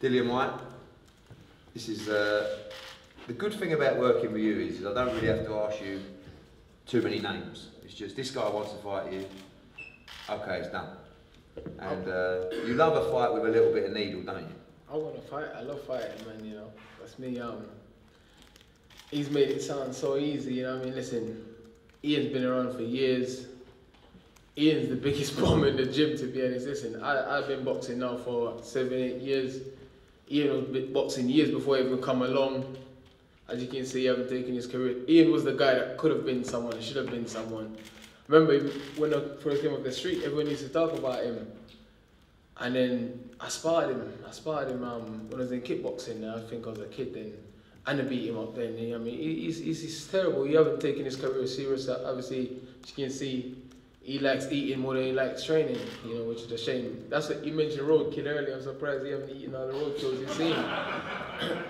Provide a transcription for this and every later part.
Dillian Whyte, this is uh, the good thing about working with you is I don't really have to ask you too many names. It's just this guy wants to fight you. Okay, it's done. And uh, you love a fight with a little bit of needle, don't you? I want to fight. I love fighting, man. You know, that's me. Um, he's made it sound so easy. You know, I mean, listen, Ian's been around for years. Ian's the biggest bomb in the gym, to be honest. Listen, I, I've been boxing now for seven, eight years. Ian was boxing years before I even come along. As you can see, he haven't taken his career. Ian was the guy that could have been someone, should have been someone. Remember when I first came up the street, everyone used to talk about him. And then I sparred him. I sparred him um, when I was in kickboxing. I think I was a kid then. And I beat him up then. I mean, he's, he's, he's terrible. He haven't taken his career serious. Obviously, as you can see, he likes eating more than he likes training, you know, which is a shame. That's what you mentioned roadkill earlier. I'm surprised he haven't eaten all the roadkills he's seen.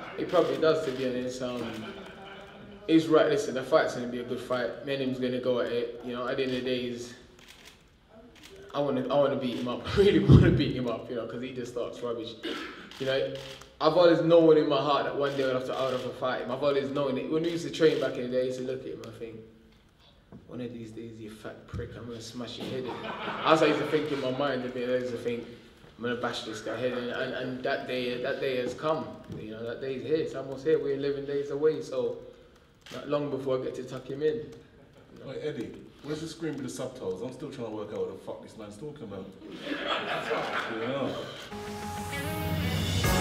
he probably does, to be honest. Um, he's right. Listen, the fight's gonna be a good fight. Me him's gonna go at it. You know, at the end of the day, is I want to, I want to beat him up. I really want to beat him up, you know, because he just talks rubbish. You know, I've always known in my heart that one day I'll have to out of a fight. I've always known it. When we used to train back in the day, I used to look at him I think one of these days, you fat prick, I'm gonna smash your head in. I used to think in my mind, I used to think, I'm gonna bash this guy head in. And, and that day, that day has come. You know, that day's here. It's almost here. We're 11 days away, so not long before I get to tuck him in. You know? Wait, Eddie, where's the screen with the subtitles? I'm still trying to work out what the fuck this man's talking about. yeah.